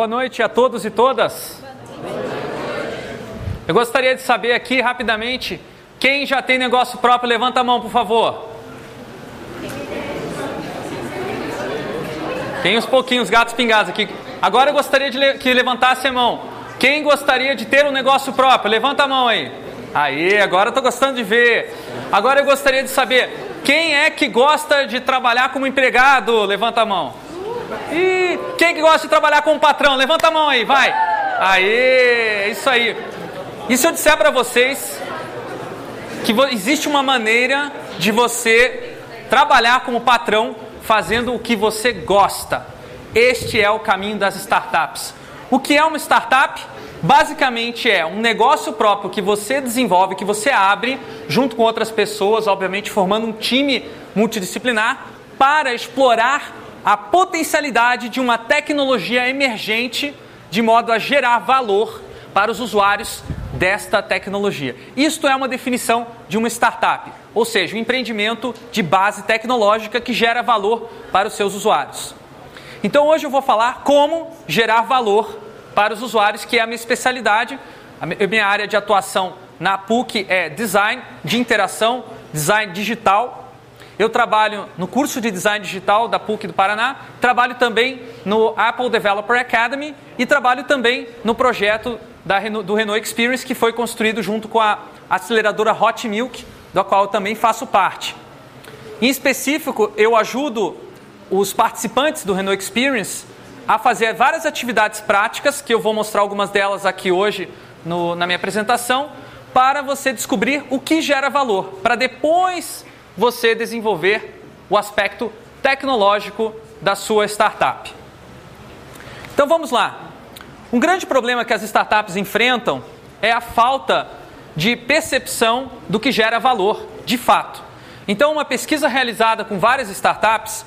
Boa noite a todos e todas. Eu gostaria de saber aqui rapidamente quem já tem negócio próprio, levanta a mão, por favor. Tem uns pouquinhos gatos pingados aqui. Agora eu gostaria de que levantasse a mão. Quem gostaria de ter um negócio próprio? Levanta a mão aí. Aí, agora eu estou gostando de ver. Agora eu gostaria de saber quem é que gosta de trabalhar como empregado? Levanta a mão. E quem que gosta de trabalhar como patrão? Levanta a mão aí, vai. Aí, isso aí. E se eu disser para vocês que existe uma maneira de você trabalhar como patrão fazendo o que você gosta. Este é o caminho das startups. O que é uma startup? Basicamente é um negócio próprio que você desenvolve, que você abre junto com outras pessoas, obviamente formando um time multidisciplinar para explorar a potencialidade de uma tecnologia emergente de modo a gerar valor para os usuários desta tecnologia. Isto é uma definição de uma startup, ou seja, um empreendimento de base tecnológica que gera valor para os seus usuários. Então hoje eu vou falar como gerar valor para os usuários, que é a minha especialidade. A minha área de atuação na PUC é design de interação, design digital. Eu trabalho no curso de design digital da PUC do Paraná, trabalho também no Apple Developer Academy e trabalho também no projeto da, do Renault Experience, que foi construído junto com a aceleradora Hot Milk, da qual eu também faço parte. Em específico, eu ajudo os participantes do Renault Experience a fazer várias atividades práticas, que eu vou mostrar algumas delas aqui hoje no, na minha apresentação, para você descobrir o que gera valor, para depois você desenvolver o aspecto tecnológico da sua startup. Então vamos lá. Um grande problema que as startups enfrentam é a falta de percepção do que gera valor, de fato. Então, uma pesquisa realizada com várias startups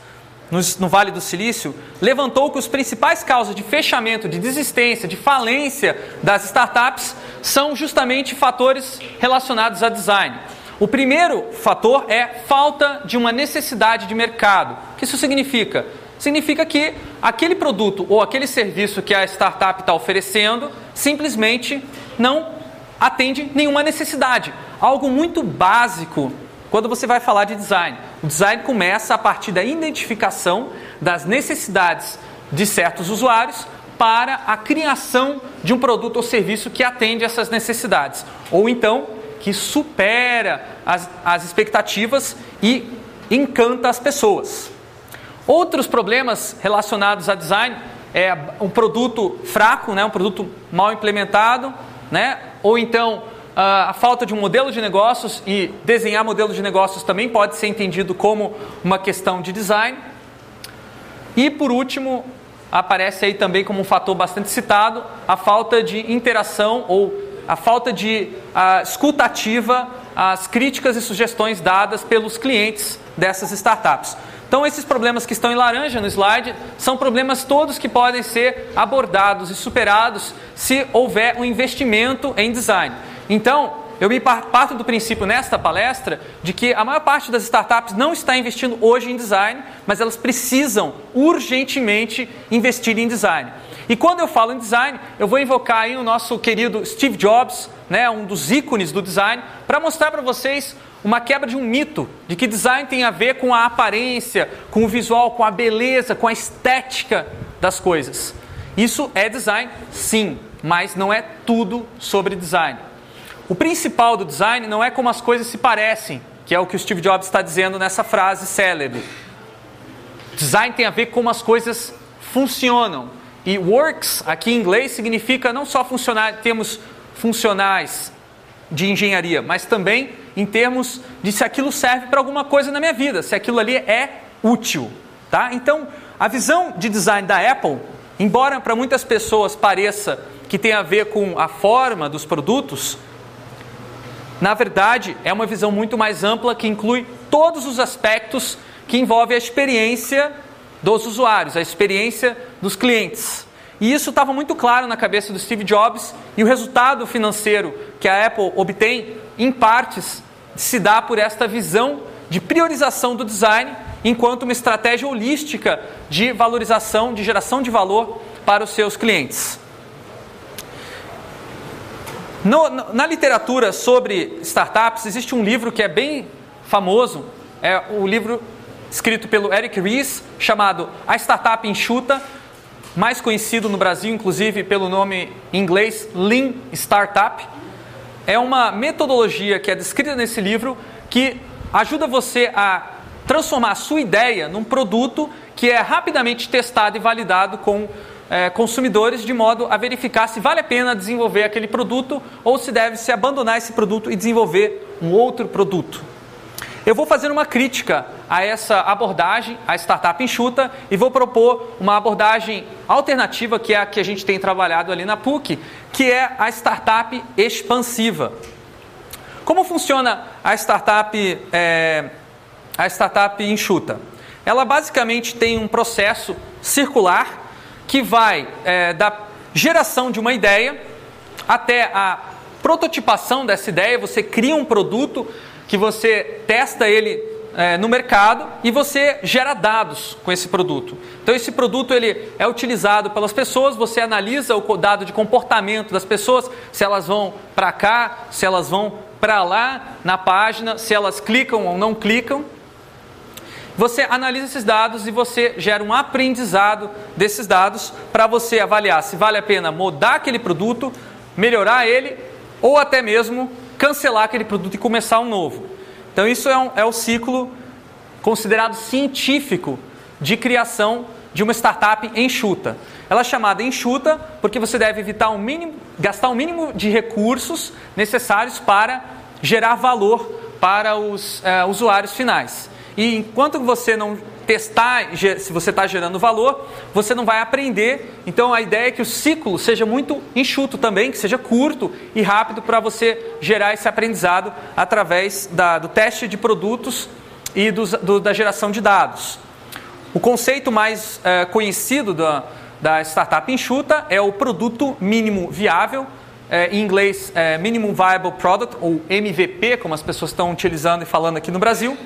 no, Vale do Silício levantou que os principais causas de fechamento, de desistência, de falência das startups são justamente fatores relacionados a design. O primeiro fator é falta de uma necessidade de mercado. O que isso significa? significa que aquele produto ou aquele serviço que a startup está oferecendo simplesmente não atende nenhuma necessidade. Algo muito básico quando você vai falar de design. O design começa a partir da identificação das necessidades de certos usuários para a criação de um produto ou serviço que atende essas necessidades. Ou então que supera as, as expectativas e encanta as pessoas. Outros problemas relacionados a design é um produto fraco, né, um produto mal implementado, né, ou então a falta de um modelo de negócios e desenhar modelo de negócios também pode ser entendido como uma questão de design. E por último, aparece aí também como um fator bastante citado a falta de interação ou a falta de a, escuta ativa às críticas e sugestões dadas pelos clientes dessas startups. Então, esses problemas que estão em laranja no slide são problemas todos que podem ser abordados e superados se houver um investimento em design. Então, eu me parto do princípio nesta palestra de que a maior parte das startups não está investindo hoje em design, mas elas precisam urgentemente investir em design. E quando eu falo em design, eu vou invocar aí o nosso querido Steve Jobs, né, um dos ícones do design, para mostrar para vocês uma quebra de um mito de que design tem a ver com a aparência, com o visual, com a beleza, com a estética das coisas. Isso é design, sim, mas não é tudo sobre design. O principal do design não é como as coisas se parecem, que é o que o Steve Jobs está dizendo nessa frase célebre. Design tem a ver com como as coisas funcionam. E works, aqui em inglês, significa não só funcionar, temos funcionais de engenharia, mas também em termos de se aquilo serve para alguma coisa na minha vida, se aquilo ali é útil. Tá? Então, a visão de design da Apple, embora para muitas pessoas pareça que tem a ver com a forma dos produtos, na verdade é uma visão muito mais ampla que inclui todos os aspectos que envolvem a experiência dos usuários, a experiência dos clientes. E isso estava muito claro na cabeça do Steve Jobs e o resultado financeiro que a Apple obtém, em partes, se dá por esta visão de priorização do design enquanto uma estratégia holística de valorização, de geração de valor para os seus clientes. No, na literatura sobre startups, existe um livro que é bem famoso, é o livro escrito pelo Eric Ries, chamado A Startup Enxuta, mais conhecido no Brasil, inclusive, pelo nome em inglês Lean Startup. É uma metodologia que é descrita nesse livro que ajuda você a transformar a sua ideia num produto que é rapidamente testado e validado com é, consumidores de modo a verificar se vale a pena desenvolver aquele produto ou se deve se abandonar esse produto e desenvolver um outro produto. Eu vou fazer uma crítica a essa abordagem, a startup enxuta, e vou propor uma abordagem alternativa, que é a que a gente tem trabalhado ali na PUC, que é a startup expansiva. Como funciona a startup, é, a startup enxuta? Ela basicamente tem um processo circular que vai é, da geração de uma ideia até a prototipação dessa ideia, você cria um produto que você testa ele é, no mercado e você gera dados com esse produto. Então esse produto ele é utilizado pelas pessoas, você analisa o dado de comportamento das pessoas, se elas vão para cá, se elas vão para lá na página, se elas clicam ou não clicam. Você analisa esses dados e você gera um aprendizado desses dados para você avaliar se vale a pena mudar aquele produto, melhorar ele ou até mesmo cancelar aquele produto e começar um novo. Então, isso é, um, é o ciclo considerado científico de criação de uma startup enxuta. Ela é chamada enxuta porque você deve evitar um mínimo, gastar o um mínimo de recursos necessários para gerar valor para os uh, usuários finais. E enquanto você não testar se você está gerando valor, você não vai aprender. Então a ideia é que o ciclo seja muito enxuto também, que seja curto e rápido para você gerar esse aprendizado através da, do teste de produtos e do, do, da geração de dados. O conceito mais é, conhecido da, da startup enxuta é o produto mínimo viável, é, em inglês é, Minimum Viable Product, ou MVP, como as pessoas estão utilizando e falando aqui no Brasil.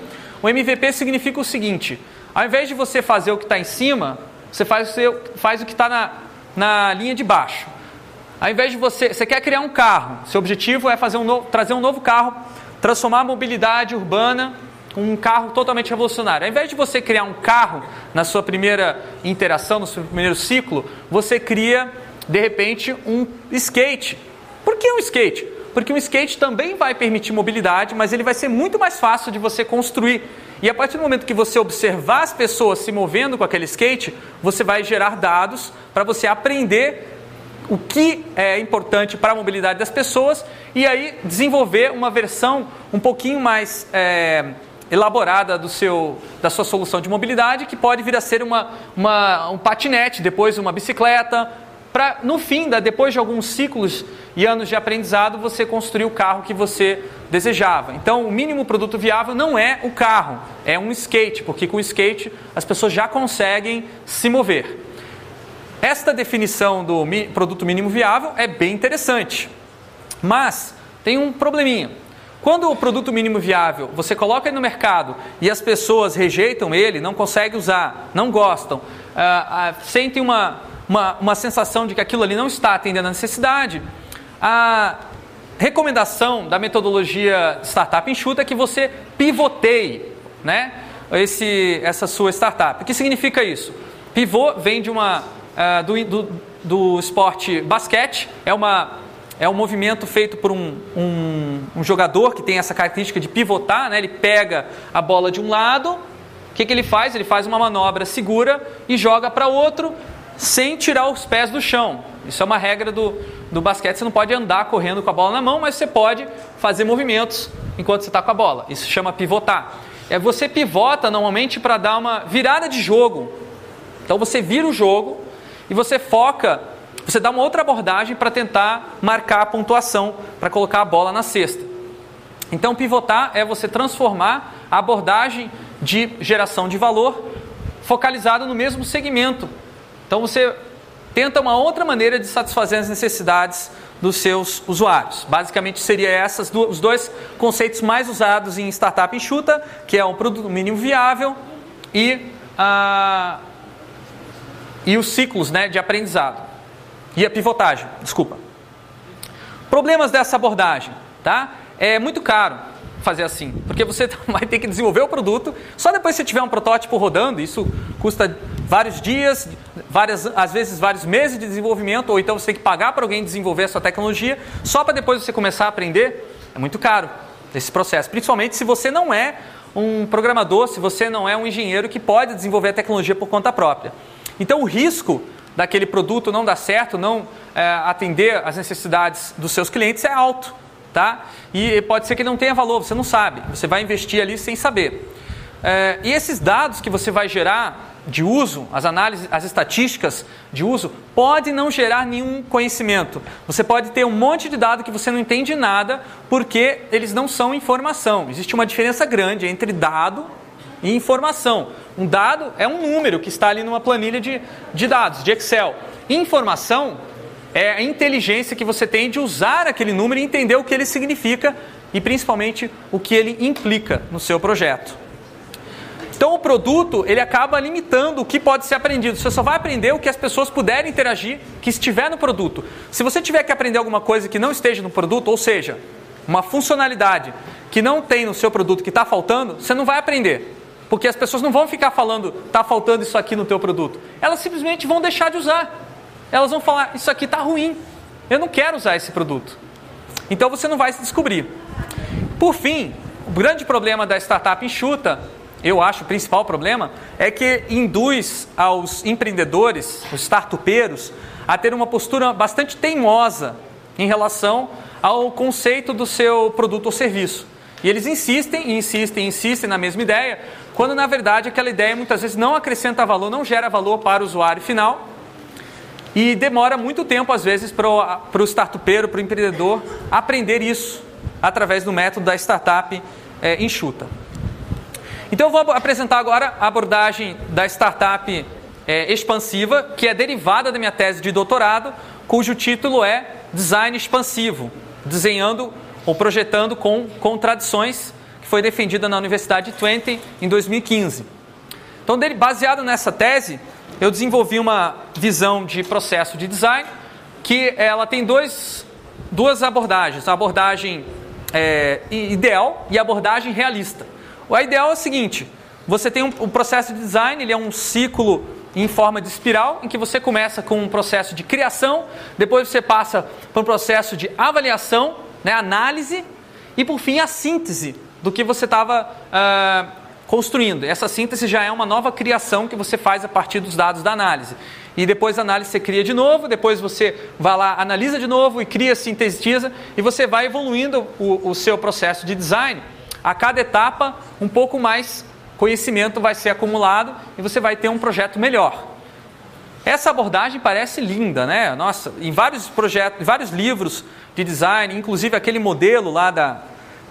O MVP significa o seguinte: ao invés de você fazer o que está em cima, você faz, faz o que está na, na linha de baixo. Ao invés de você, você quer criar um carro, seu objetivo é fazer um novo, trazer um novo carro, transformar a mobilidade urbana um carro totalmente revolucionário. Ao invés de você criar um carro na sua primeira interação, no seu primeiro ciclo, você cria de repente um skate. Por que um skate? Porque um skate também vai permitir mobilidade, mas ele vai ser muito mais fácil de você construir. E a partir do momento que você observar as pessoas se movendo com aquele skate, você vai gerar dados para você aprender o que é importante para a mobilidade das pessoas e aí desenvolver uma versão um pouquinho mais é, elaborada do seu, da sua solução de mobilidade, que pode vir a ser uma, uma um patinete, depois uma bicicleta, para no fim, depois de alguns ciclos e anos de aprendizado, você construir o carro que você desejava. Então, o mínimo produto viável não é o carro, é um skate, porque com o skate as pessoas já conseguem se mover. Esta definição do produto mínimo viável é bem interessante, mas tem um probleminha. Quando o produto mínimo viável você coloca no mercado e as pessoas rejeitam ele, não conseguem usar, não gostam, uh, uh, sentem uma, uma, uma sensação de que aquilo ali não está atendendo a necessidade, a recomendação da metodologia Startup Enxuta é que você pivoteie né, esse, essa sua startup. O que significa isso? Pivô vem de uma, uh, do, do, do esporte basquete, é uma é um movimento feito por um, um, um, jogador que tem essa característica de pivotar, né? ele pega a bola de um lado, o que, que ele faz? Ele faz uma manobra segura e joga para outro sem tirar os pés do chão. Isso é uma regra do, do basquete, você não pode andar correndo com a bola na mão, mas você pode fazer movimentos enquanto você está com a bola. Isso se chama pivotar. É você pivota normalmente para dar uma virada de jogo. Então você vira o jogo e você foca, você dá uma outra abordagem para tentar marcar a pontuação, para colocar a bola na cesta. Então pivotar é você transformar a abordagem de geração de valor focalizada no mesmo segmento então você tenta uma outra maneira de satisfazer as necessidades dos seus usuários. Basicamente seria esses os dois conceitos mais usados em startup enxuta, que é um produto mínimo viável e, ah, e os ciclos né, de aprendizado. E a pivotagem, desculpa. Problemas dessa abordagem, tá? É muito caro fazer assim, porque você vai ter que desenvolver o produto, só depois que você tiver um protótipo rodando, isso custa vários dias, várias, às vezes vários meses de desenvolvimento, ou então você tem que pagar para alguém desenvolver a sua tecnologia, só para depois você começar a aprender, é muito caro esse processo, principalmente se você não é um programador, se você não é um engenheiro que pode desenvolver a tecnologia por conta própria. Então o risco daquele produto não dar certo, não é, atender às necessidades dos seus clientes é alto tá? E pode ser que não tenha valor, você não sabe. Você vai investir ali sem saber. É, e esses dados que você vai gerar de uso, as análises, as estatísticas de uso, pode não gerar nenhum conhecimento. Você pode ter um monte de dados que você não entende nada, porque eles não são informação. Existe uma diferença grande entre dado e informação. Um dado é um número que está ali numa planilha de, de dados, de Excel. Informação é a inteligência que você tem de usar aquele número e entender o que ele significa e principalmente o que ele implica no seu projeto. Então o produto ele acaba limitando o que pode ser aprendido. Você só vai aprender o que as pessoas puderem interagir, que estiver no produto. Se você tiver que aprender alguma coisa que não esteja no produto, ou seja, uma funcionalidade que não tem no seu produto que está faltando, você não vai aprender. Porque as pessoas não vão ficar falando, está faltando isso aqui no teu produto. Elas simplesmente vão deixar de usar elas vão falar: Isso aqui está ruim, eu não quero usar esse produto. Então você não vai se descobrir. Por fim, o grande problema da startup enxuta, eu acho o principal problema, é que induz aos empreendedores, os startupeiros, a ter uma postura bastante teimosa em relação ao conceito do seu produto ou serviço. E eles insistem, insistem, insistem na mesma ideia, quando na verdade aquela ideia muitas vezes não acrescenta valor, não gera valor para o usuário final e demora muito tempo, às vezes, para o startupeiro, para o empreendedor, aprender isso através do método da startup é, enxuta. Então, eu vou apresentar agora a abordagem da startup é, expansiva, que é derivada da minha tese de doutorado, cujo título é Design Expansivo, desenhando ou projetando com contradições, que foi defendida na Universidade de Twente em 2015. Então, baseado nessa tese, eu desenvolvi uma visão de processo de design que ela tem dois, duas abordagens, a abordagem é, ideal e a abordagem realista. O ideal é o seguinte, você tem um, um processo de design, ele é um ciclo em forma de espiral, em que você começa com um processo de criação, depois você passa para um processo de avaliação, né, análise, e por fim a síntese do que você estava uh, construindo. Essa síntese já é uma nova criação que você faz a partir dos dados da análise. E depois a análise você cria de novo, depois você vai lá, analisa de novo e cria, sintetiza, e você vai evoluindo o, o seu processo de design. A cada etapa, um pouco mais conhecimento vai ser acumulado e você vai ter um projeto melhor. Essa abordagem parece linda, né? Nossa, em vários projetos, em vários livros de design, inclusive aquele modelo lá da,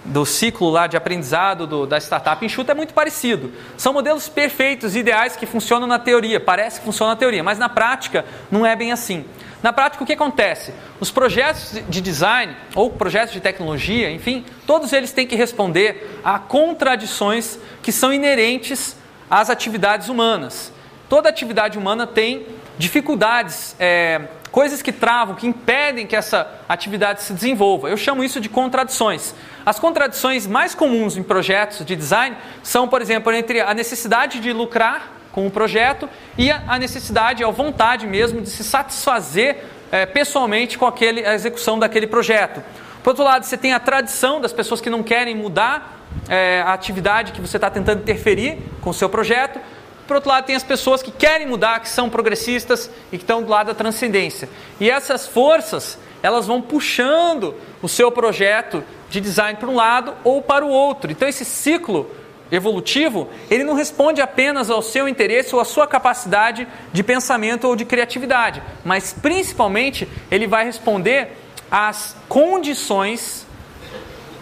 do ciclo lá de aprendizado do, da startup enxuta é muito parecido. São modelos perfeitos, ideais que funcionam na teoria, parece que funcionam na teoria, mas na prática não é bem assim. Na prática, o que acontece? Os projetos de design ou projetos de tecnologia, enfim, todos eles têm que responder a contradições que são inerentes às atividades humanas. Toda atividade humana tem dificuldades, é, coisas que travam, que impedem que essa atividade se desenvolva. Eu chamo isso de contradições. As contradições mais comuns em projetos de design são, por exemplo, entre a necessidade de lucrar com o projeto e a necessidade, a vontade mesmo de se satisfazer é, pessoalmente com aquele, a execução daquele projeto. Por outro lado, você tem a tradição das pessoas que não querem mudar é, a atividade que você está tentando interferir com o seu projeto. Por outro lado, tem as pessoas que querem mudar, que são progressistas e que estão do lado da transcendência. E essas forças, elas vão puxando o seu projeto de design para um lado ou para o outro. Então esse ciclo evolutivo, ele não responde apenas ao seu interesse ou à sua capacidade de pensamento ou de criatividade, mas principalmente ele vai responder às condições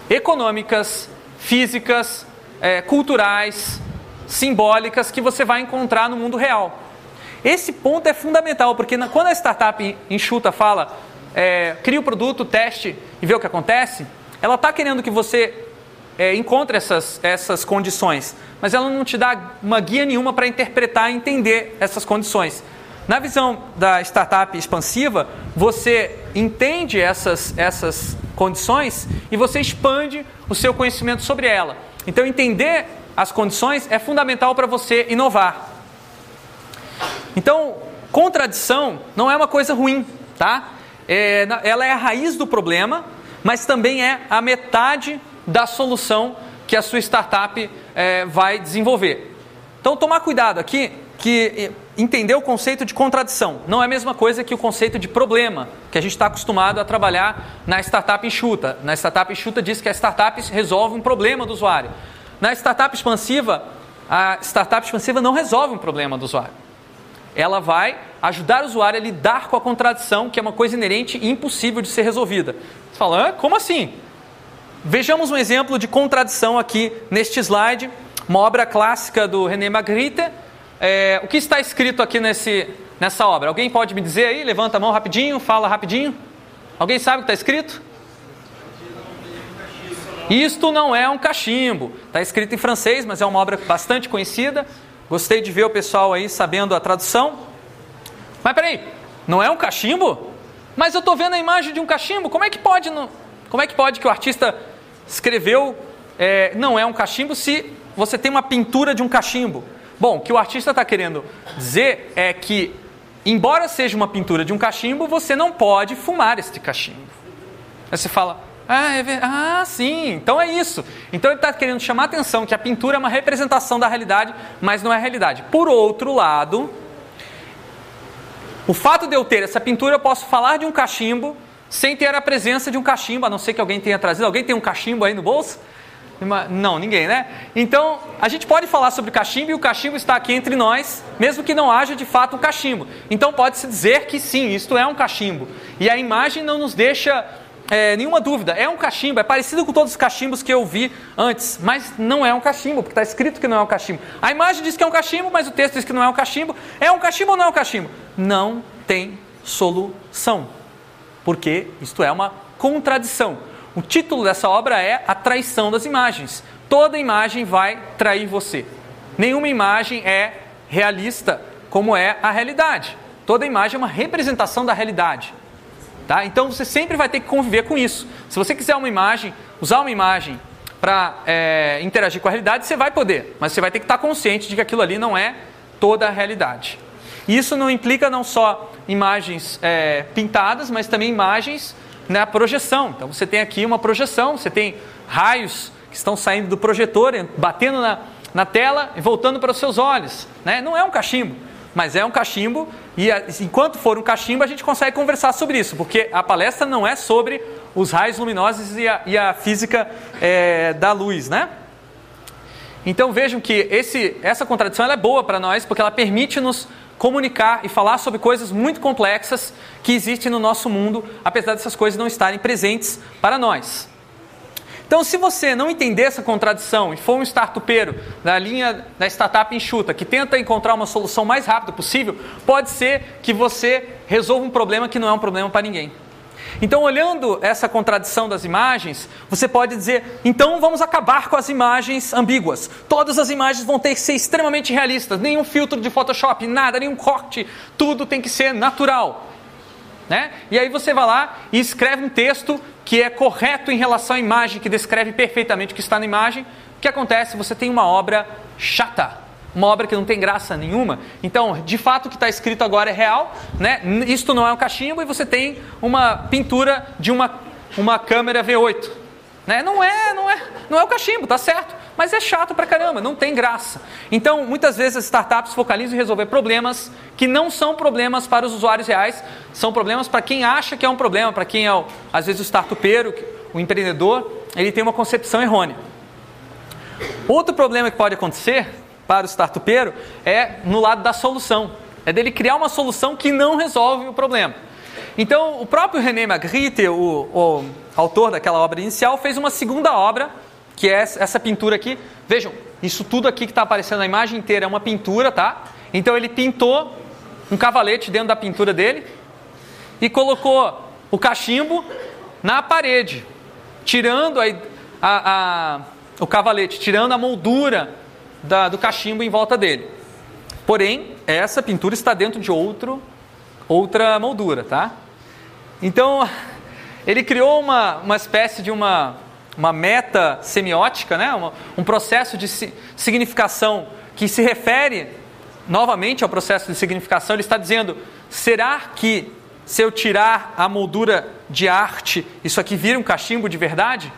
econômicas, físicas, é, culturais, simbólicas que você vai encontrar no mundo real. Esse ponto é fundamental, porque quando a startup enxuta fala, é, cria o produto, teste e vê o que acontece, ela está querendo que você é, encontre essas, essas condições, mas ela não te dá uma guia nenhuma para interpretar e entender essas condições. Na visão da startup expansiva, você entende essas, essas condições e você expande o seu conhecimento sobre ela. Então, entender as condições é fundamental para você inovar. Então, contradição não é uma coisa ruim, tá? É, ela é a raiz do problema, mas também é a metade da solução que a sua startup é, vai desenvolver. Então, tomar cuidado aqui, que entender o conceito de contradição não é a mesma coisa que o conceito de problema, que a gente está acostumado a trabalhar na startup enxuta. Na startup enxuta diz que a startup resolve um problema do usuário. Na startup expansiva, a startup expansiva não resolve um problema do usuário ela vai ajudar o usuário a lidar com a contradição, que é uma coisa inerente e impossível de ser resolvida. Você fala, como assim? Vejamos um exemplo de contradição aqui neste slide, uma obra clássica do René Magritte. É, o que está escrito aqui nesse, nessa obra? Alguém pode me dizer aí? Levanta a mão rapidinho, fala rapidinho. Alguém sabe o que está escrito? Isto não é um cachimbo. Está escrito em francês, mas é uma obra bastante conhecida. Gostei de ver o pessoal aí sabendo a tradução. Mas peraí, não é um cachimbo? Mas eu estou vendo a imagem de um cachimbo. Como é que pode? Como é que pode que o artista escreveu é, não é um cachimbo se você tem uma pintura de um cachimbo? Bom, o que o artista está querendo dizer é que, embora seja uma pintura de um cachimbo, você não pode fumar este cachimbo. Aí você fala, ah, é ah, sim, então é isso. Então ele está querendo chamar a atenção que a pintura é uma representação da realidade, mas não é a realidade. Por outro lado, o fato de eu ter essa pintura, eu posso falar de um cachimbo sem ter a presença de um cachimbo, a não ser que alguém tenha trazido. Alguém tem um cachimbo aí no bolso? Não, ninguém, né? Então, a gente pode falar sobre cachimbo e o cachimbo está aqui entre nós, mesmo que não haja de fato um cachimbo. Então, pode-se dizer que sim, isto é um cachimbo. E a imagem não nos deixa é, nenhuma dúvida, é um cachimbo, é parecido com todos os cachimbos que eu vi antes, mas não é um cachimbo, porque está escrito que não é um cachimbo. A imagem diz que é um cachimbo, mas o texto diz que não é um cachimbo. É um cachimbo ou não é um cachimbo? Não tem solução, porque isto é uma contradição. O título dessa obra é A Traição das Imagens. Toda imagem vai trair você. Nenhuma imagem é realista como é a realidade. Toda imagem é uma representação da realidade. Tá? Então você sempre vai ter que conviver com isso. Se você quiser uma imagem, usar uma imagem para é, interagir com a realidade, você vai poder, mas você vai ter que estar consciente de que aquilo ali não é toda a realidade. Isso não implica não só imagens é, pintadas, mas também imagens na projeção. Então você tem aqui uma projeção, você tem raios que estão saindo do projetor, batendo na, na tela e voltando para os seus olhos. Né? Não é um cachimbo mas é um cachimbo e enquanto for um cachimbo a gente consegue conversar sobre isso, porque a palestra não é sobre os raios luminosos e a, e a física é, da luz, né? Então vejam que esse, essa contradição é boa para nós porque ela permite nos comunicar e falar sobre coisas muito complexas que existem no nosso mundo, apesar dessas coisas não estarem presentes para nós. Então, se você não entender essa contradição e for um startupeiro da linha da startup enxuta, que tenta encontrar uma solução mais rápido possível, pode ser que você resolva um problema que não é um problema para ninguém. Então, olhando essa contradição das imagens, você pode dizer: então vamos acabar com as imagens ambíguas. Todas as imagens vão ter que ser extremamente realistas, nenhum filtro de Photoshop, nada, nenhum corte, tudo tem que ser natural. Né? E aí você vai lá e escreve um texto que é correto em relação à imagem, que descreve perfeitamente o que está na imagem. O que acontece? Você tem uma obra chata, uma obra que não tem graça nenhuma. Então, de fato, o que está escrito agora é real, né? Isto não é um cachimbo e você tem uma pintura de uma, uma câmera V8. Né? Não é, não é, não é o cachimbo, tá certo. Mas é chato pra caramba, não tem graça. Então, muitas vezes as startups focalizam em resolver problemas que não são problemas para os usuários reais, são problemas para quem acha que é um problema, para quem é, o, às vezes, o startupeiro, o empreendedor, ele tem uma concepção errônea. Outro problema que pode acontecer para o startupeiro é no lado da solução. É dele criar uma solução que não resolve o problema. Então, o próprio René Magritte, o, o autor daquela obra inicial, fez uma segunda obra, que é essa pintura aqui. Vejam, isso tudo aqui que está aparecendo na imagem inteira é uma pintura, tá? Então ele pintou um cavalete dentro da pintura dele e colocou o cachimbo na parede, tirando a, a, a, o cavalete, tirando a moldura da, do cachimbo em volta dele. Porém, essa pintura está dentro de outro, outra moldura, tá? Então, ele criou uma, uma espécie de uma, uma meta semiótica, né? Um processo de significação que se refere novamente ao processo de significação. Ele está dizendo: será que se eu tirar a moldura de arte, isso aqui vira um cachimbo de verdade?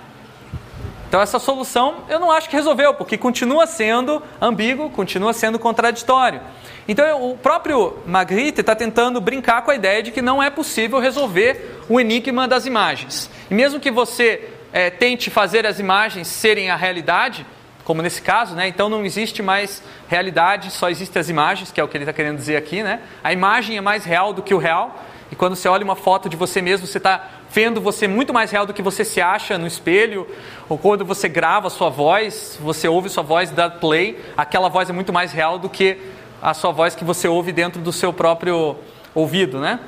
Então, essa solução eu não acho que resolveu, porque continua sendo ambíguo, continua sendo contraditório. Então, o próprio Magritte está tentando brincar com a ideia de que não é possível resolver o enigma das imagens. E mesmo que você é, tente fazer as imagens serem a realidade, como nesse caso, né? então não existe mais realidade, só existem as imagens, que é o que ele está querendo dizer aqui. Né? A imagem é mais real do que o real. E quando você olha uma foto de você mesmo, você está vendo você muito mais real do que você se acha no espelho. Ou quando você grava a sua voz, você ouve sua voz da play, aquela voz é muito mais real do que a sua voz que você ouve dentro do seu próprio ouvido, né?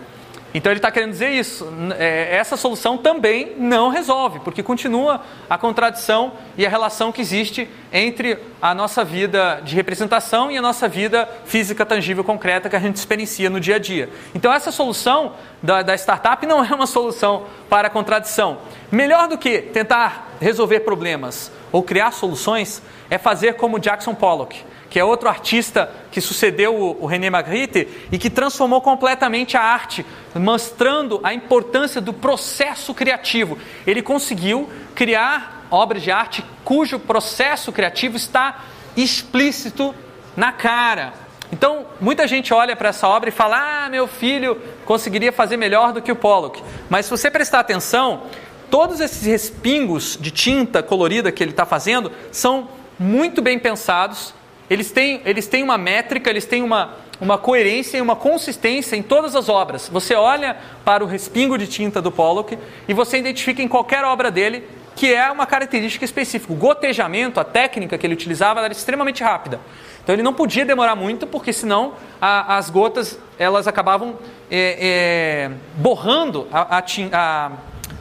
Então ele está querendo dizer isso. É, essa solução também não resolve, porque continua a contradição e a relação que existe entre a nossa vida de representação e a nossa vida física tangível concreta que a gente experiencia no dia a dia. Então essa solução da, da startup não é uma solução para a contradição. Melhor do que tentar resolver problemas ou criar soluções é fazer como Jackson Pollock que é outro artista que sucedeu o, René Magritte e que transformou completamente a arte, mostrando a importância do processo criativo. Ele conseguiu criar obras de arte cujo processo criativo está explícito na cara. Então, muita gente olha para essa obra e fala: Ah, meu filho conseguiria fazer melhor do que o Pollock. Mas se você prestar atenção, todos esses respingos de tinta colorida que ele está fazendo são muito bem pensados, eles têm, eles têm uma métrica, eles têm uma, uma coerência e uma consistência em todas as obras. Você olha para o respingo de tinta do Pollock e você identifica em qualquer obra dele que é uma característica específica. O gotejamento, a técnica que ele utilizava era extremamente rápida. Então ele não podia demorar muito, porque senão a, as gotas elas acabavam é, é, borrando a, a,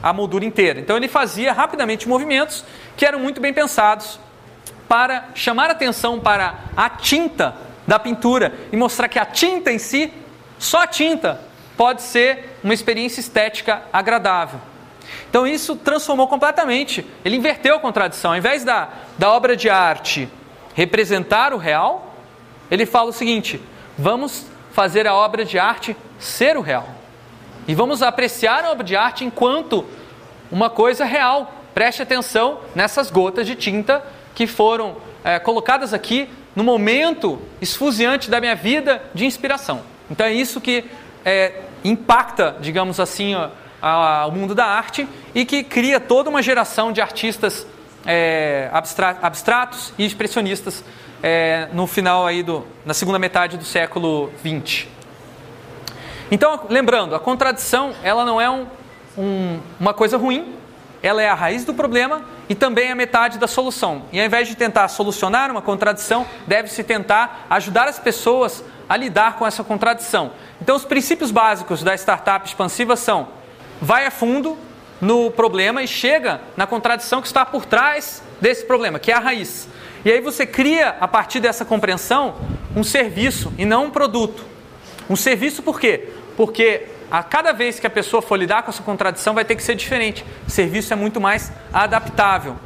a moldura inteira. Então ele fazia rapidamente movimentos que eram muito bem pensados para chamar atenção para a tinta da pintura e mostrar que a tinta em si, só a tinta, pode ser uma experiência estética agradável. Então isso transformou completamente, ele inverteu a contradição. Ao invés da, da obra de arte representar o real, ele fala o seguinte: vamos fazer a obra de arte ser o real. E vamos apreciar a obra de arte enquanto uma coisa real. Preste atenção nessas gotas de tinta que foram é, colocadas aqui no momento esfuziante da minha vida de inspiração. Então é isso que é, impacta, digamos assim, ó, a, o mundo da arte e que cria toda uma geração de artistas é, abstra abstratos e expressionistas é, no final aí do, na segunda metade do século XX. Então, lembrando, a contradição ela não é um, um, uma coisa ruim, ela é a raiz do problema e também a metade da solução. E ao invés de tentar solucionar uma contradição, deve-se tentar ajudar as pessoas a lidar com essa contradição. Então, os princípios básicos da startup expansiva são: vai a fundo no problema e chega na contradição que está por trás desse problema, que é a raiz. E aí você cria, a partir dessa compreensão, um serviço e não um produto. Um serviço por quê? Porque a cada vez que a pessoa for lidar com essa contradição vai ter que ser diferente. O serviço é muito mais adaptável.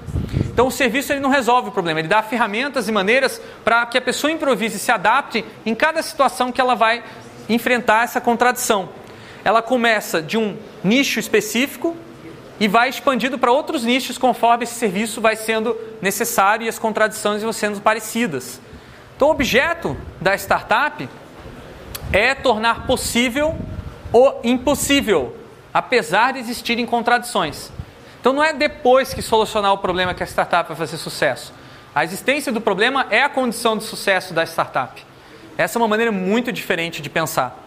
Então o serviço ele não resolve o problema, ele dá ferramentas e maneiras para que a pessoa improvise e se adapte em cada situação que ela vai enfrentar essa contradição. Ela começa de um nicho específico e vai expandindo para outros nichos conforme esse serviço vai sendo necessário e as contradições vão sendo parecidas. Então o objeto da startup é tornar possível o impossível, apesar de existirem contradições. Então não é depois que solucionar o problema que a startup vai fazer sucesso. A existência do problema é a condição de sucesso da startup. Essa é uma maneira muito diferente de pensar.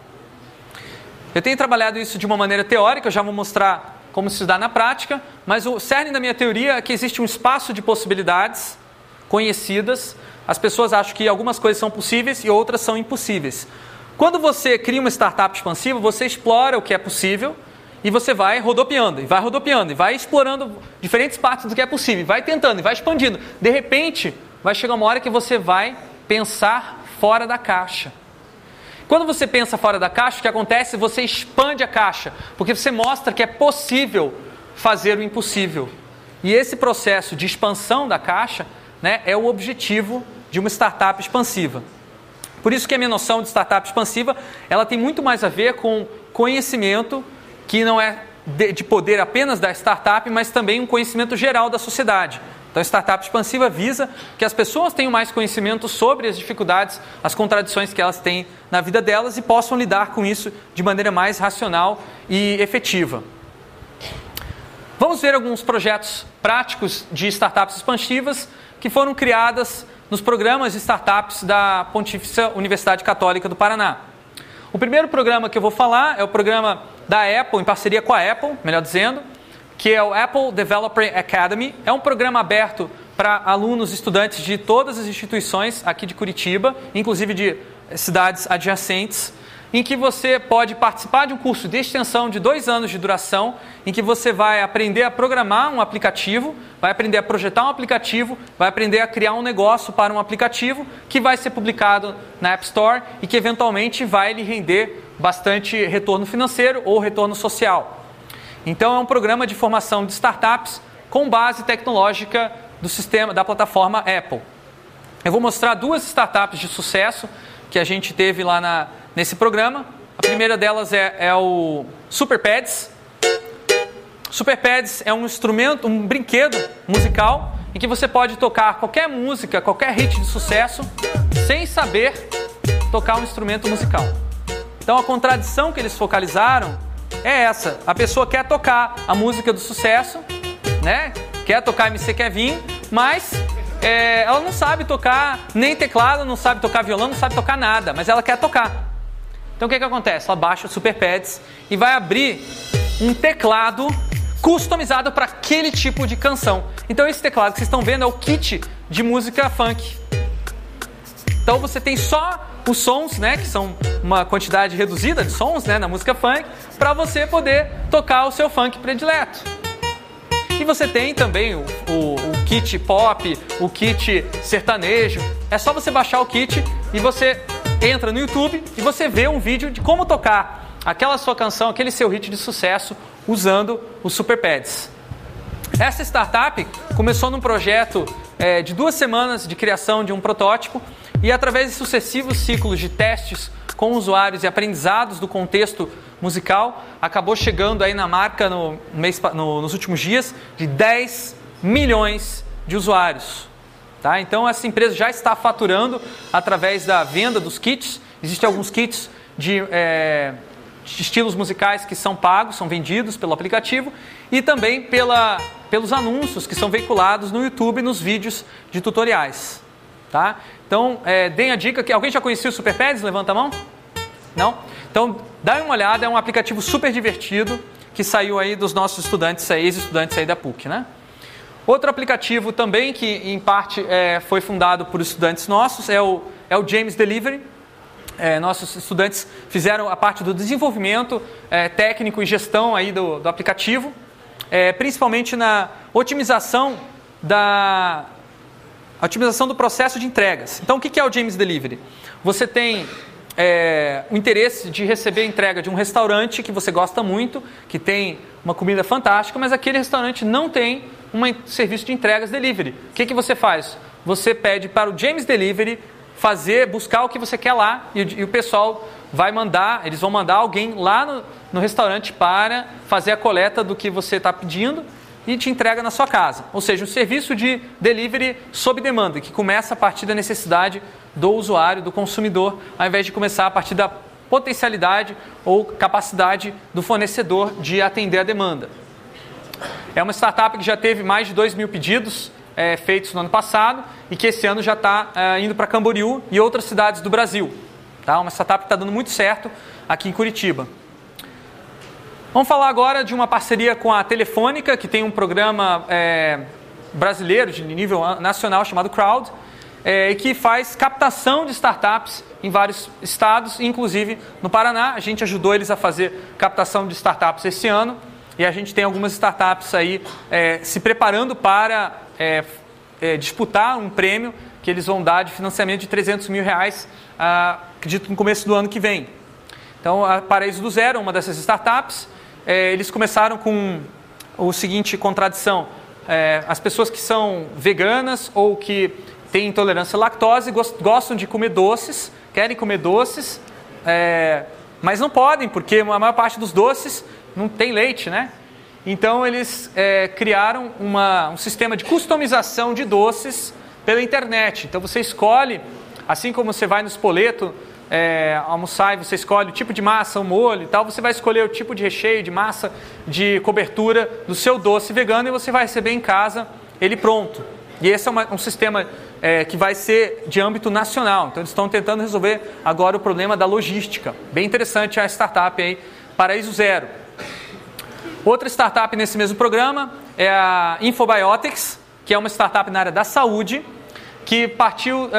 Eu tenho trabalhado isso de uma maneira teórica, eu já vou mostrar como se dá na prática, mas o cerne da minha teoria é que existe um espaço de possibilidades conhecidas. As pessoas acham que algumas coisas são possíveis e outras são impossíveis. Quando você cria uma startup expansiva, você explora o que é possível e você vai rodopiando, e vai rodopiando, e vai explorando diferentes partes do que é possível, vai tentando, e vai expandindo. De repente, vai chegar uma hora que você vai pensar fora da caixa. Quando você pensa fora da caixa, o que acontece? Você expande a caixa, porque você mostra que é possível fazer o impossível. E esse processo de expansão da caixa né, é o objetivo de uma startup expansiva. Por isso que a minha noção de startup expansiva ela tem muito mais a ver com conhecimento que não é de, de poder apenas da startup, mas também um conhecimento geral da sociedade. Então, startup expansiva visa que as pessoas tenham mais conhecimento sobre as dificuldades, as contradições que elas têm na vida delas e possam lidar com isso de maneira mais racional e efetiva. Vamos ver alguns projetos práticos de startups expansivas que foram criadas nos programas de startups da Pontifícia Universidade Católica do Paraná. O primeiro programa que eu vou falar é o programa da Apple, em parceria com a Apple, melhor dizendo, que é o Apple Developer Academy. É um programa aberto para alunos, estudantes de todas as instituições aqui de Curitiba, inclusive de cidades adjacentes, em que você pode participar de um curso de extensão de dois anos de duração, em que você vai aprender a programar um aplicativo, vai aprender a projetar um aplicativo, vai aprender a criar um negócio para um aplicativo que vai ser publicado na App Store e que eventualmente vai lhe render bastante retorno financeiro ou retorno social. Então é um programa de formação de startups com base tecnológica do sistema da plataforma Apple. Eu vou mostrar duas startups de sucesso que a gente teve lá na, nesse programa. A primeira delas é, é o SuperPads. SuperPads é um instrumento, um brinquedo musical em que você pode tocar qualquer música, qualquer hit de sucesso, sem saber tocar um instrumento musical. Então a contradição que eles focalizaram é essa. A pessoa quer tocar a música do sucesso, né? Quer tocar MC Kevin, mas é, ela não sabe tocar nem teclado, não sabe tocar violão, não sabe tocar nada, mas ela quer tocar. Então o que, que acontece? Ela baixa o SuperPads e vai abrir um teclado customizado para aquele tipo de canção. Então esse teclado que vocês estão vendo é o kit de música funk. Então você tem só os sons, né, que são uma quantidade reduzida de sons, né, na música funk, para você poder tocar o seu funk predileto. E você tem também o, o, o, kit pop, o kit sertanejo. É só você baixar o kit e você entra no YouTube e você vê um vídeo de como tocar aquela sua canção, aquele seu hit de sucesso usando os Super Pads. Essa startup começou num projeto é, de duas semanas de criação de um protótipo e através de sucessivos ciclos de testes com usuários e aprendizados do contexto musical, acabou chegando aí na marca no mês, no, nos últimos dias de 10 milhões de usuários. Tá? Então essa empresa já está faturando através da venda dos kits. Existem alguns kits de, é, de estilos musicais que são pagos, são vendidos pelo aplicativo e também pela, pelos anúncios que são veiculados no YouTube nos vídeos de tutoriais. Tá? Então, é, deem a dica que alguém já conhecia o SuperPads? Levanta a mão. Não? Então, dá uma olhada, é um aplicativo super divertido que saiu aí dos nossos estudantes, ex-estudantes aí da PUC, né? Outro aplicativo também que em parte é, foi fundado por estudantes nossos é o, é o James Delivery. É, nossos estudantes fizeram a parte do desenvolvimento é, técnico e gestão aí do, do aplicativo, é, principalmente na otimização da otimização do processo de entregas. Então, o que é o James Delivery? Você tem é, o interesse de receber a entrega de um restaurante que você gosta muito, que tem uma comida fantástica, mas aquele restaurante não tem um serviço de entregas delivery. O que, que você faz? Você pede para o James Delivery fazer, buscar o que você quer lá e, e o pessoal vai mandar, eles vão mandar alguém lá no, no restaurante para fazer a coleta do que você está pedindo e te entrega na sua casa. Ou seja, um serviço de delivery sob demanda, que começa a partir da necessidade do usuário, do consumidor, ao invés de começar a partir da potencialidade ou capacidade do fornecedor de atender a demanda. É uma startup que já teve mais de 2 mil pedidos é, feitos no ano passado e que esse ano já está é, indo para Camboriú e outras cidades do Brasil. Tá? Uma startup que está dando muito certo aqui em Curitiba. Vamos falar agora de uma parceria com a Telefônica, que tem um programa é, brasileiro de nível nacional chamado Crowd, é, que faz captação de startups em vários estados, inclusive no Paraná. A gente ajudou eles a fazer captação de startups esse ano e a gente tem algumas startups aí é, se preparando para é, é, disputar um prêmio que eles vão dar de financiamento de 300 mil reais, ah, acredito no começo do ano que vem. Então, a Paraíso do Zero, uma dessas startups, é, eles começaram com o seguinte contradição: é, as pessoas que são veganas ou que têm intolerância à lactose gostam de comer doces, querem comer doces, é, mas não podem, porque a maior parte dos doces não tem leite, né? Então eles é, criaram uma, um sistema de customização de doces pela internet. Então você escolhe, assim como você vai no espoleto é, almoçar e você escolhe o tipo de massa, o molho e tal, você vai escolher o tipo de recheio, de massa, de cobertura do seu doce vegano e você vai receber em casa ele pronto. E esse é uma, um sistema é, que vai ser de âmbito nacional. Então eles estão tentando resolver agora o problema da logística. Bem interessante a startup aí, Paraíso Zero. Outra startup nesse mesmo programa é a Infobiotics, que é uma startup na área da saúde que partiu uh,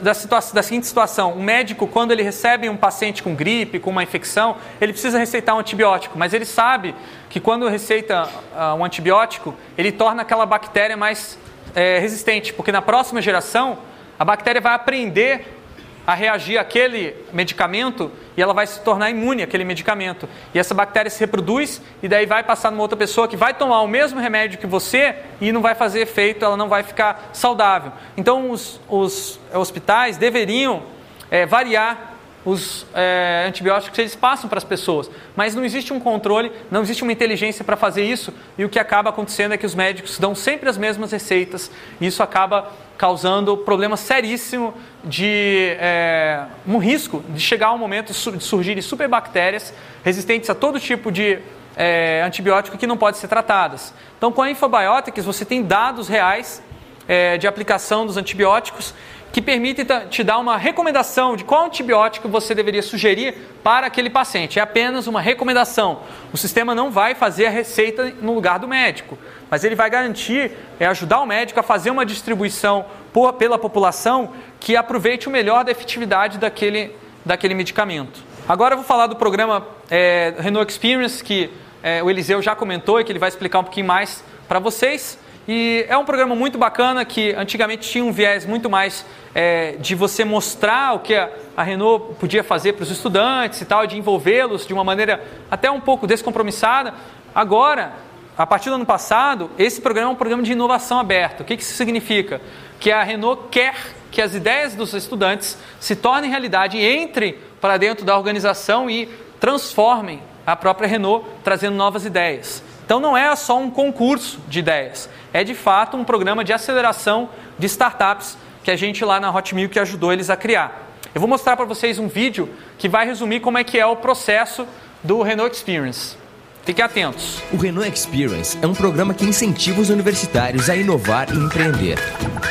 da, da, seguinte situação: um médico, quando ele recebe um paciente com gripe, com uma infecção, ele precisa receitar um antibiótico, mas ele sabe que quando receita uh, um antibiótico, ele torna aquela bactéria mais uh, resistente, porque na próxima geração a bactéria vai aprender a reagir àquele medicamento e ela vai se tornar imune àquele medicamento. E essa bactéria se reproduz e daí vai passar numa outra pessoa que vai tomar o mesmo remédio que você e não vai fazer efeito, ela não vai ficar saudável. Então os, os hospitais deveriam é, variar os é, antibióticos eles passam para as pessoas. Mas não existe um controle, não existe uma inteligência para fazer isso, e o que acaba acontecendo é que os médicos dão sempre as mesmas receitas, e isso acaba causando problema seríssimo de é, um risco de chegar um momento de surgirem superbactérias resistentes a todo tipo de é, antibiótico que não pode ser tratadas. Então, com a Infobiotics, você tem dados reais é, de aplicação dos antibióticos que permite te dar uma recomendação de qual antibiótico você deveria sugerir para aquele paciente. É apenas uma recomendação. O sistema não vai fazer a receita no lugar do médico, mas ele vai garantir, é ajudar o médico a fazer uma distribuição por, pela população que aproveite o melhor da efetividade daquele, daquele medicamento. Agora eu vou falar do programa é, Renault Experience, que é, o Eliseu já comentou e que ele vai explicar um pouquinho mais para vocês. E é um programa muito bacana que antigamente tinha um viés muito mais é, de você mostrar o que a, Renault podia fazer para os estudantes e tal, de envolvê-los de uma maneira até um pouco descompromissada. Agora, a partir do ano passado, esse programa é um programa de inovação aberto. O que, que isso significa? Que a Renault quer que as ideias dos estudantes se tornem realidade e entrem para dentro da organização e transformem a própria Renault, trazendo novas ideias. Então não é só um concurso de ideias, é de fato um programa de aceleração de startups que a gente lá na Hotmail que ajudou eles a criar. Eu vou mostrar para vocês um vídeo que vai resumir como é que é o processo do Renault Experience. Fiquem atentos. O Renault Experience é um programa que incentiva os universitários a inovar e empreender.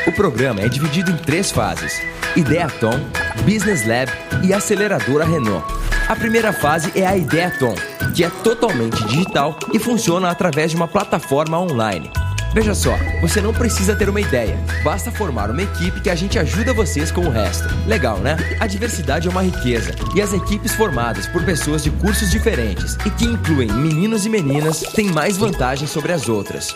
O programa é dividido em três fases: Ideaton, Business Lab e Aceleradora Renault. A primeira fase é a Ideaton, que é totalmente digital e funciona através de uma plataforma online. Veja só, você não precisa ter uma ideia, basta formar uma equipe que a gente ajuda vocês com o resto. Legal, né? A diversidade é uma riqueza e as equipes formadas por pessoas de cursos diferentes e que incluem meninos e meninas têm mais vantagens sobre as outras.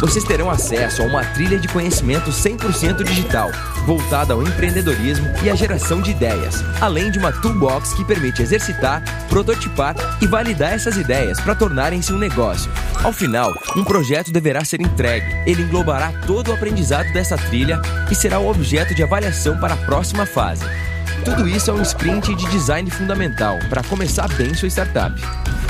Vocês terão acesso a uma trilha de conhecimento 100% digital, voltada ao empreendedorismo e à geração de ideias, além de uma toolbox que permite exercitar, prototipar e validar essas ideias para tornarem-se um negócio. Ao final, um projeto deverá ser entregue. Ele englobará todo o aprendizado dessa trilha e será o objeto de avaliação para a próxima fase. Tudo isso é um sprint de design fundamental para começar bem sua startup.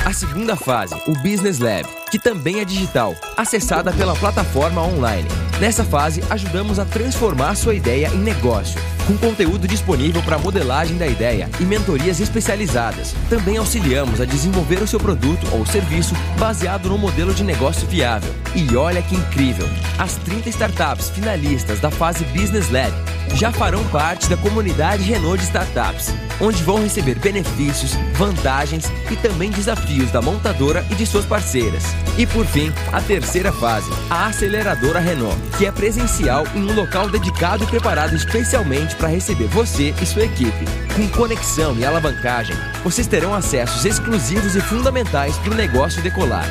A segunda fase, o Business Lab, que também é digital, acessada pela plataforma online. Nessa fase, ajudamos a transformar sua ideia em negócio, com conteúdo disponível para modelagem da ideia e mentorias especializadas. Também auxiliamos a desenvolver o seu produto ou serviço baseado no modelo de negócio viável. E olha que incrível! As 30 startups finalistas da fase Business Lab já farão parte da comunidade Renault de Startups, onde vão receber benefícios, vantagens e também desafios da montadora e de suas parceiras. E por fim, a terceira fase, a aceleradora Renault, que é presencial em um local dedicado e preparado especialmente para receber você e sua equipe. Com conexão e alavancagem, vocês terão acessos exclusivos e fundamentais para o negócio decolar.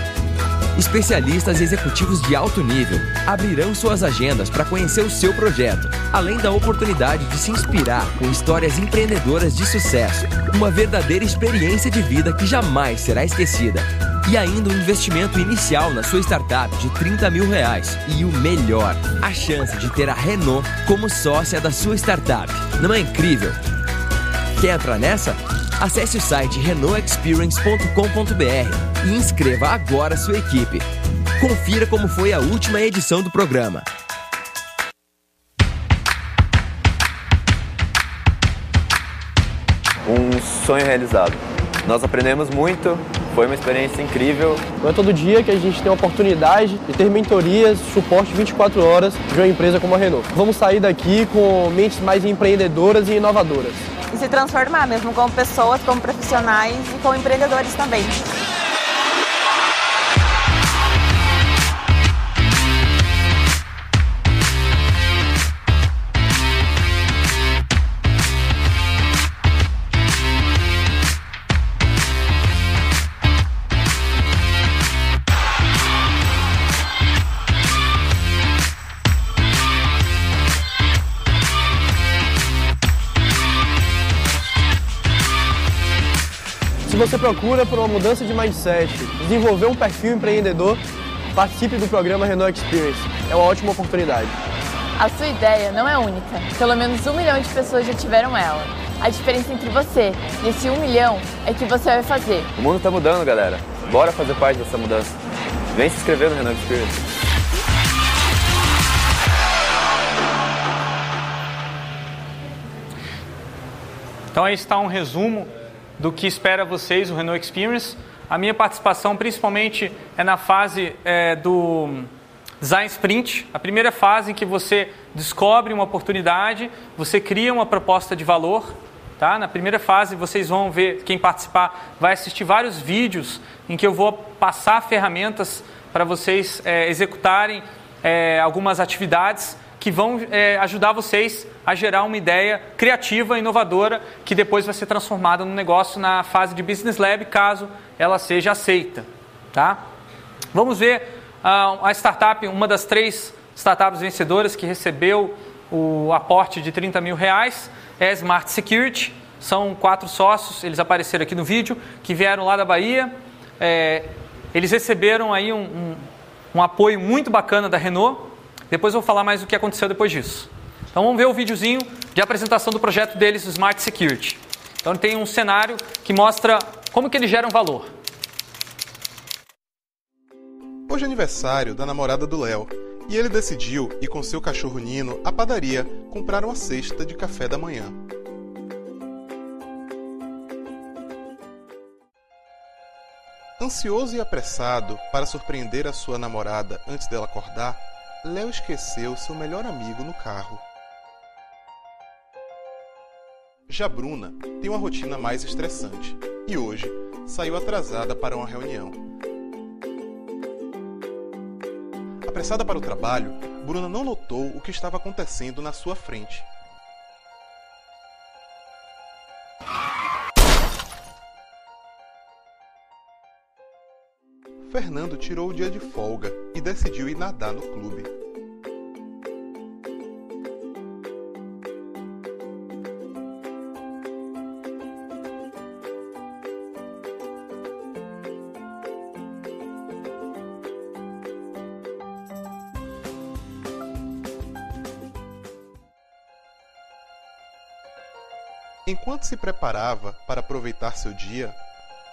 Especialistas e executivos de alto nível abrirão suas agendas para conhecer o seu projeto, além da oportunidade de se inspirar com histórias empreendedoras de sucesso, uma verdadeira experiência de vida que jamais será esquecida. E ainda um investimento inicial na sua startup de 30 mil reais. E o melhor, a chance de ter a Renault como sócia da sua startup. Não é incrível? Quer entrar nessa? Acesse o site renaultexperience.com.br e inscreva agora sua equipe. Confira como foi a última edição do programa. Um sonho realizado. Nós aprendemos muito, foi uma experiência incrível. Não é todo dia que a gente tem a oportunidade de ter mentorias, suporte 24 horas de uma empresa como a Renault. Vamos sair daqui com mentes mais empreendedoras e inovadoras e se transformar mesmo como pessoas, como profissionais e como empreendedores também. Procura por uma mudança de mindset, desenvolver um perfil empreendedor, participe do programa Renault Experience. É uma ótima oportunidade. A sua ideia não é única. Pelo menos um milhão de pessoas já tiveram ela. A diferença entre você e esse um milhão é que você vai fazer. O mundo está mudando, galera. Bora fazer parte dessa mudança. Vem se inscrever no Renault Experience. Então aí está um resumo do que espera vocês, o Renault Experience. A minha participação principalmente é na fase é, do Design Sprint, a primeira fase em que você descobre uma oportunidade, você cria uma proposta de valor. Tá? Na primeira fase, vocês vão ver, quem participar vai assistir vários vídeos em que eu vou passar ferramentas para vocês é, executarem é, algumas atividades que vão é, ajudar vocês a gerar uma ideia criativa, inovadora, que depois vai ser transformada no negócio na fase de Business Lab, caso ela seja aceita. Tá? Vamos ver uh, a startup, uma das três startups vencedoras que recebeu o aporte de 30 mil reais, é a Smart Security. São quatro sócios, eles apareceram aqui no vídeo, que vieram lá da Bahia. É, eles receberam aí um, um, um apoio muito bacana da Renault, depois eu vou falar mais o que aconteceu depois disso. Então vamos ver o videozinho de apresentação do projeto deles, Smart Security. Então tem um cenário que mostra como que eles geram valor. Hoje é aniversário da namorada do Léo e ele decidiu ir com seu cachorro Nino à padaria comprar uma cesta de café da manhã. Ansioso e apressado para surpreender a sua namorada antes dela acordar, Léo esqueceu seu melhor amigo no carro. Já Bruna tem uma rotina mais estressante e hoje saiu atrasada para uma reunião. Apressada para o trabalho, Bruna não notou o que estava acontecendo na sua frente. Fernando tirou o dia de folga e decidiu ir nadar no clube. Enquanto se preparava para aproveitar seu dia,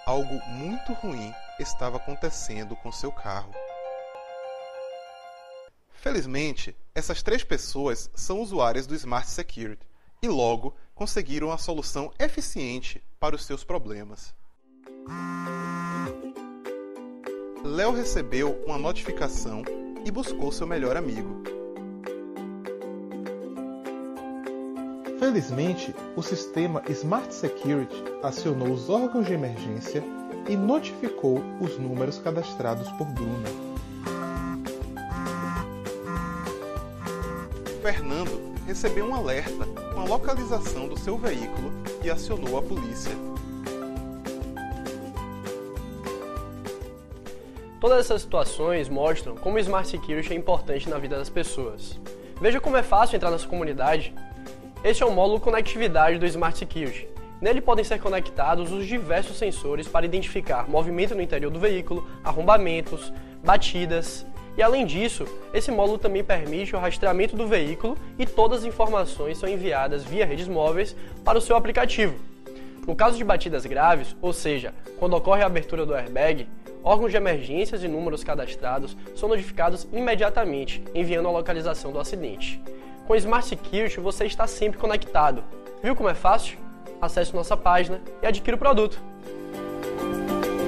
algo muito ruim estava acontecendo com seu carro. Felizmente, essas três pessoas são usuárias do Smart Security e logo conseguiram a solução eficiente para os seus problemas. Léo recebeu uma notificação e buscou seu melhor amigo. Felizmente, o sistema Smart Security acionou os órgãos de emergência e notificou os números cadastrados por Bruna. Fernando recebeu um alerta com a localização do seu veículo e acionou a polícia. Todas essas situações mostram como o Smart Security é importante na vida das pessoas. Veja como é fácil entrar nessa comunidade. Este é o módulo Conectividade do Smart Security. Nele podem ser conectados os diversos sensores para identificar movimento no interior do veículo, arrombamentos, batidas. E além disso, esse módulo também permite o rastreamento do veículo e todas as informações são enviadas via redes móveis para o seu aplicativo. No caso de batidas graves, ou seja, quando ocorre a abertura do airbag, órgãos de emergências e números cadastrados são notificados imediatamente, enviando a localização do acidente. Com Smart Security você está sempre conectado. Viu como é fácil? Acesse nossa página e adquira o produto.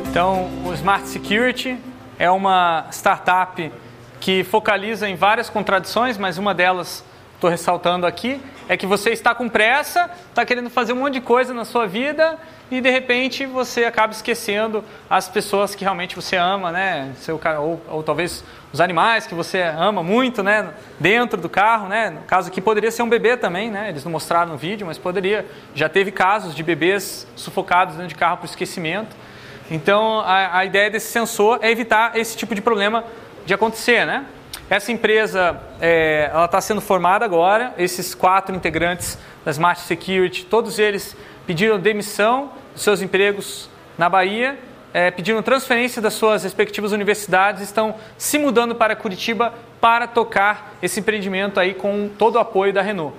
Então, o Smart Security é uma startup que focaliza em várias contradições, mas uma delas estou ressaltando aqui é que você está com pressa, está querendo fazer um monte de coisa na sua vida e de repente você acaba esquecendo as pessoas que realmente você ama, né? Seu, ou, ou talvez os animais que você ama muito, né? Dentro do carro, né? No caso aqui poderia ser um bebê também, né? Eles não mostraram no vídeo, mas poderia. Já teve casos de bebês sufocados dentro de carro por esquecimento. Então a, a ideia desse sensor é evitar esse tipo de problema de acontecer, né? Essa empresa é, ela está sendo formada agora. Esses quatro integrantes da Smart Security, todos eles pediram demissão dos seus empregos na Bahia, é, pediram transferência das suas respectivas universidades, estão se mudando para Curitiba para tocar esse empreendimento aí com todo o apoio da Renault.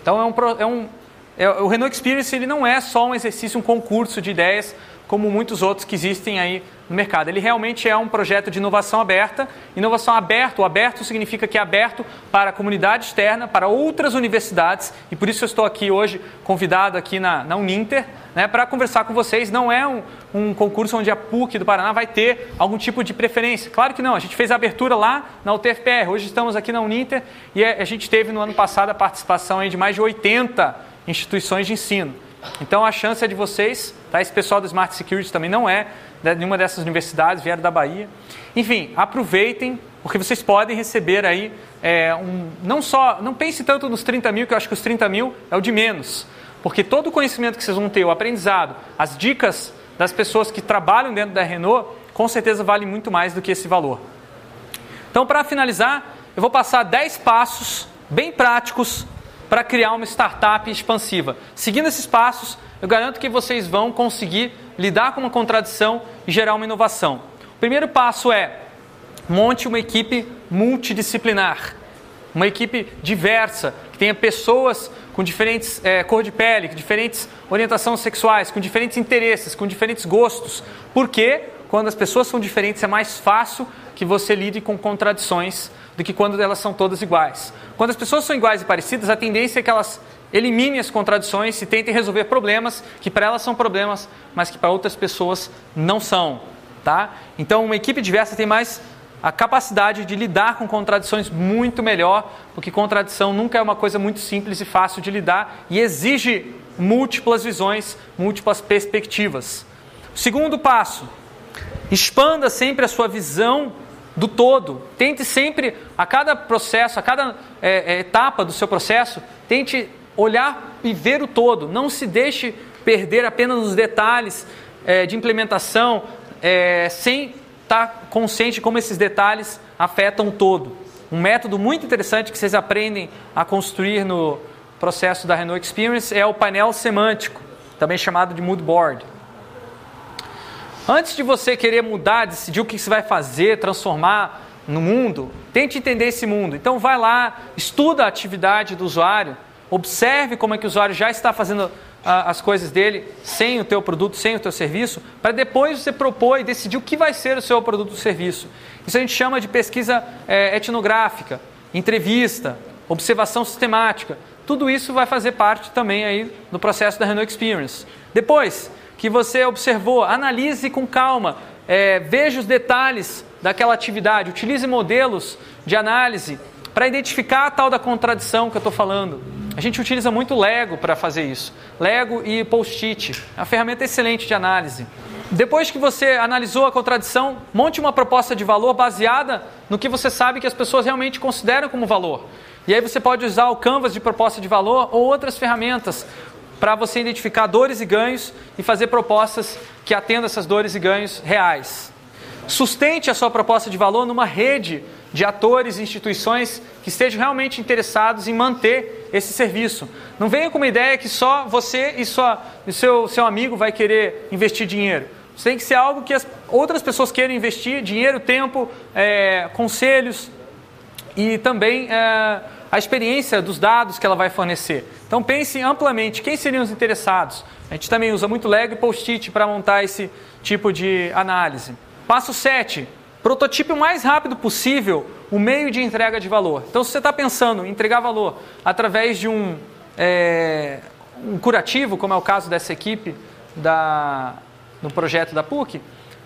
Então é um, é um é, o Renault Experience ele não é só um exercício, um concurso de ideias como muitos outros que existem aí no mercado. Ele realmente é um projeto de inovação aberta. Inovação aberto, o aberto significa que é aberto para a comunidade externa, para outras universidades, e por isso eu estou aqui hoje convidado aqui na, na Uninter, né, para conversar com vocês. Não é um, um concurso onde a PUC do Paraná vai ter algum tipo de preferência. Claro que não, a gente fez a abertura lá na UTFPR, hoje estamos aqui na Uninter e a gente teve no ano passado a participação de mais de 80 instituições de ensino. Então a chance é de vocês, tá? esse pessoal do Smart Security também não é de nenhuma dessas universidades, vieram da Bahia. Enfim, aproveitem, porque vocês podem receber aí é, um. Não só. Não pense tanto nos 30 mil, que eu acho que os 30 mil é o de menos. Porque todo o conhecimento que vocês vão ter, o aprendizado, as dicas das pessoas que trabalham dentro da Renault, com certeza vale muito mais do que esse valor. Então, para finalizar, eu vou passar 10 passos bem práticos para criar uma startup expansiva. Seguindo esses passos, eu garanto que vocês vão conseguir lidar com uma contradição e gerar uma inovação. O primeiro passo é monte uma equipe multidisciplinar, uma equipe diversa, que tenha pessoas com diferentes é, cor de pele, com diferentes orientações sexuais, com diferentes interesses, com diferentes gostos. Porque quando as pessoas são diferentes é mais fácil que você lide com contradições do que quando elas são todas iguais. Quando as pessoas são iguais e parecidas, a tendência é que elas eliminem as contradições e tentem resolver problemas que para elas são problemas, mas que para outras pessoas não são. Tá? Então, uma equipe diversa tem mais a capacidade de lidar com contradições muito melhor, porque contradição nunca é uma coisa muito simples e fácil de lidar e exige múltiplas visões, múltiplas perspectivas. Segundo passo, expanda sempre a sua visão do todo. Tente sempre, a cada processo, a cada é, é, etapa do seu processo, tente olhar e ver o todo. Não se deixe perder apenas nos detalhes é, de implementação, é, sem estar consciente como esses detalhes afetam o todo. Um método muito interessante que vocês aprendem a construir no processo da Renault Experience é o painel semântico, também chamado de mood board. Antes de você querer mudar, decidir o que você vai fazer, transformar no mundo, tente entender esse mundo. Então vai lá, estuda a atividade do usuário, observe como é que o usuário já está fazendo ah, as coisas dele sem o teu produto, sem o teu serviço, para depois você propor e decidir o que vai ser o seu produto ou serviço. Isso a gente chama de pesquisa é, etnográfica, entrevista, observação sistemática. Tudo isso vai fazer parte também aí do processo da Renault Experience. Depois, que você observou, analise com calma, é, veja os detalhes daquela atividade, utilize modelos de análise para identificar a tal da contradição que eu estou falando. A gente utiliza muito Lego para fazer isso. Lego e Post-it. É uma ferramenta excelente de análise. Depois que você analisou a contradição, monte uma proposta de valor baseada no que você sabe que as pessoas realmente consideram como valor. E aí você pode usar o Canvas de proposta de valor ou outras ferramentas para você identificar dores e ganhos e fazer propostas que atendam essas dores e ganhos reais. Sustente a sua proposta de valor numa rede de atores e instituições que estejam realmente interessados em manter esse serviço. Não venha com uma ideia que só você e sua, o seu, seu amigo vai querer investir dinheiro. Isso tem que ser algo que as outras pessoas queiram investir dinheiro, tempo, é, conselhos e também é, a experiência dos dados que ela vai fornecer. Então pense amplamente quem seriam os interessados. A gente também usa muito Lego e Post-it para montar esse tipo de análise. Passo 7. Prototipe o mais rápido possível o meio de entrega de valor. Então, se você está pensando em entregar valor através de um, é, um curativo, como é o caso dessa equipe da, no projeto da PUC,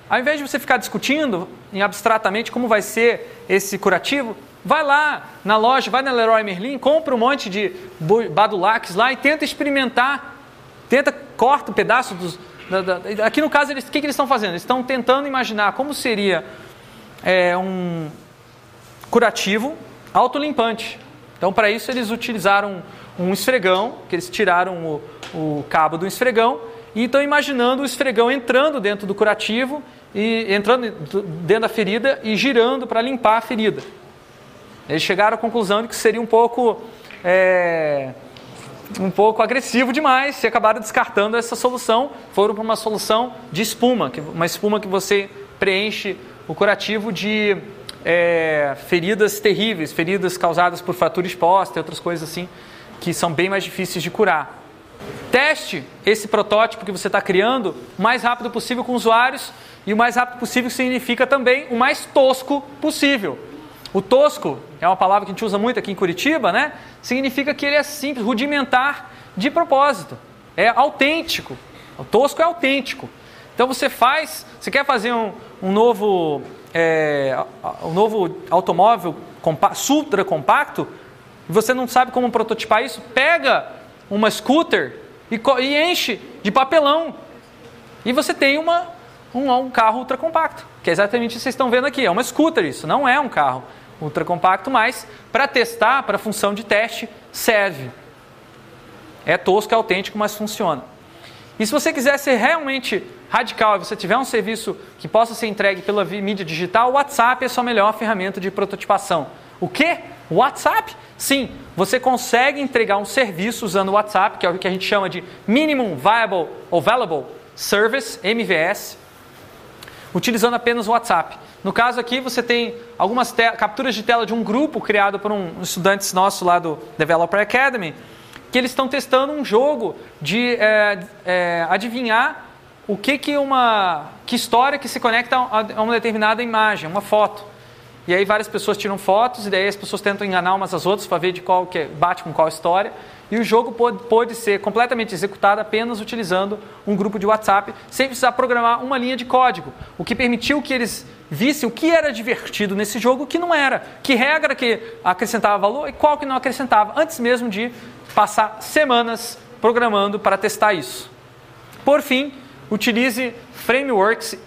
ao invés de você ficar discutindo em abstratamente como vai ser esse curativo, vai lá na loja, vai na Leroy Merlin, compra um monte de badulacs lá e tenta experimentar, tenta, corta um pedaço dos. Da, da, aqui no caso, eles, o que, que eles estão fazendo? Eles estão tentando imaginar como seria é, um curativo autolimpante. Então, para isso, eles utilizaram um esfregão, que eles tiraram o, o cabo do esfregão e estão imaginando o esfregão entrando dentro do curativo e entrando dentro da ferida e girando para limpar a ferida. Eles chegaram à conclusão de que seria um pouco é, um pouco agressivo demais e acabaram descartando essa solução. Foram para uma solução de espuma, uma espuma que você preenche o curativo de é, feridas terríveis, feridas causadas por fratura exposta e outras coisas assim, que são bem mais difíceis de curar. Teste esse protótipo que você está criando o mais rápido possível com usuários e o mais rápido possível significa também o mais tosco possível. O tosco é uma palavra que a gente usa muito aqui em Curitiba, né? Significa que ele é simples, rudimentar de propósito. É autêntico. O tosco é autêntico. Então você faz, você quer fazer um, um novo, é, um novo automóvel compa compacto, e você não sabe como prototipar isso, pega uma scooter e, e enche de papelão. E você tem uma, um, um carro ultra compacto, que é exatamente o que vocês estão vendo aqui. É uma scooter isso, não é um carro ultra compacto, mas para testar, para função de teste, serve. É tosco, é autêntico, mas funciona. E se você quiser ser realmente radical e você tiver um serviço que possa ser entregue pela mídia digital, o WhatsApp é a sua melhor ferramenta de prototipação. O que? WhatsApp? Sim, você consegue entregar um serviço usando o WhatsApp, que é o que a gente chama de Minimum Viable ou Valuable Service, MVS, utilizando apenas o WhatsApp. No caso aqui, você tem algumas capturas de tela de um grupo criado por um estudantes nosso lá do Developer Academy, que eles estão testando um jogo de é, é, adivinhar o que que uma que história que se conecta a uma determinada imagem, uma foto. E aí várias pessoas tiram fotos e daí as pessoas tentam enganar umas às outras para ver de qual que bate com qual história. E o jogo pode ser completamente executado apenas utilizando um grupo de WhatsApp, sem precisar programar uma linha de código, o que permitiu que eles vissem o que era divertido nesse jogo e o que não era, que regra que acrescentava valor e qual que não acrescentava, antes mesmo de passar semanas programando para testar isso. Por fim, utilize frameworks,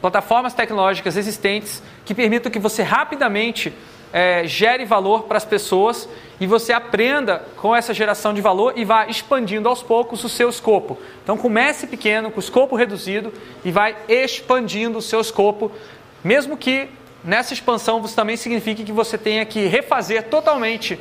plataformas tecnológicas existentes que permitam que você rapidamente é, gere valor para as pessoas e você aprenda com essa geração de valor e vá expandindo aos poucos o seu escopo. Então comece pequeno, com o escopo reduzido e vai expandindo o seu escopo, mesmo que nessa expansão você também signifique que você tenha que refazer totalmente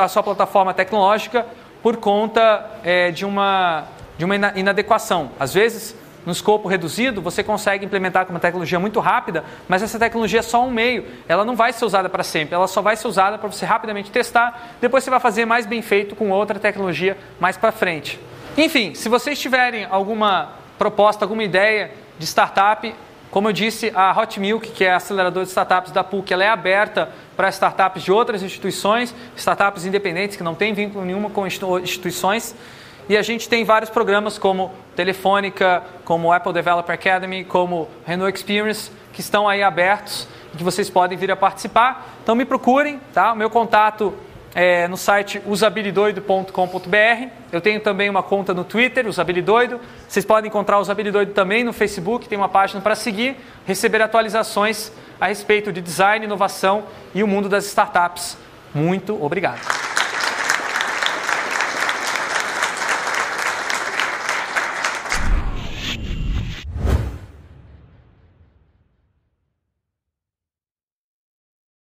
a sua plataforma tecnológica por conta é, de, uma, de uma inadequação. Às vezes no escopo reduzido, você consegue implementar com uma tecnologia muito rápida, mas essa tecnologia é só um meio, ela não vai ser usada para sempre, ela só vai ser usada para você rapidamente testar, depois você vai fazer mais bem feito com outra tecnologia mais para frente. Enfim, se vocês tiverem alguma proposta, alguma ideia de startup, como eu disse, a Hot Milk, que é a aceleradora de startups da PUC, ela é aberta para startups de outras instituições, startups independentes que não têm vínculo nenhuma com instituições. E a gente tem vários programas como Telefônica, como Apple Developer Academy, como Renault Experience, que estão aí abertos e que vocês podem vir a participar. Então me procurem, tá? O meu contato é no site usabilidoido.com.br. Eu tenho também uma conta no Twitter, Usabilidoido. Vocês podem encontrar o Usabilidoido também no Facebook, tem uma página para seguir, receber atualizações a respeito de design, inovação e o mundo das startups. Muito obrigado.